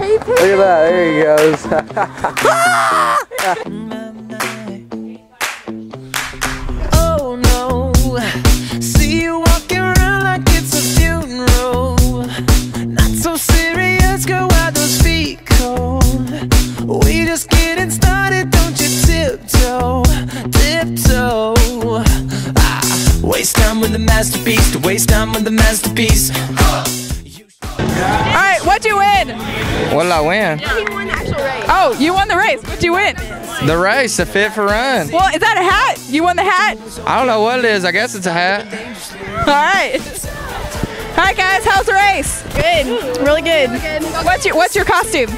Look at that. There he goes. Oh no, see you walking around like it's a funeral. Not so serious, girl, why those feet cold? We just getting started, don't you tiptoe, tiptoe. Ah, waste time with the masterpiece, to waste time with the masterpiece. Right, what'd you win? What did I win? Oh, you won the race. What'd you win? The race, the Fit for Run. Well, is that a hat? You won the hat? I don't know what it is. I guess it's a hat. All right. All right, guys, how's the race? Good, really good. What's your What's your costume?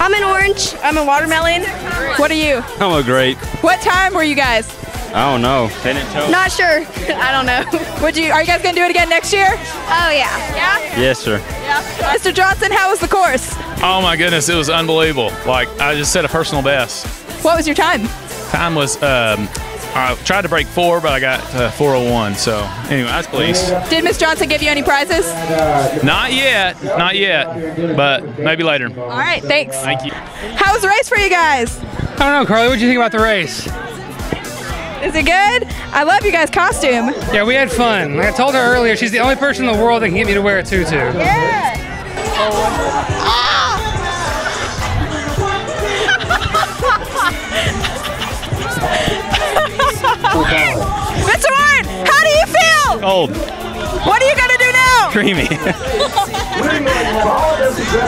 I'm an orange. I'm a watermelon. What are you? I'm a grape. What time were you guys? I don't know. They didn't. Not sure. I don't know. Would you? Are you guys gonna do it again next year? Oh yeah. Yeah. Yes, sir. Mr. Johnson, how was the course? Oh my goodness, it was unbelievable. Like I just set a personal best. What was your time? Time was um, I tried to break four, but I got uh, 401. So anyway, I was pleased. Did Miss Johnson give you any prizes? Not yet, not yet, but maybe later. All right, thanks. Thank you. How was the race for you guys? I don't know, Carly. What do you think about the race? Is it good? I love you guys' costume. Yeah, we had fun. Like I told her earlier, she's the only person in the world that can get me to wear a tutu. Yeah. Mr. Warren, how do you feel? Cold. What are you gonna do now? Creamy.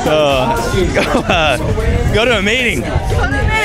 uh, go, uh, go to a meeting. Go to the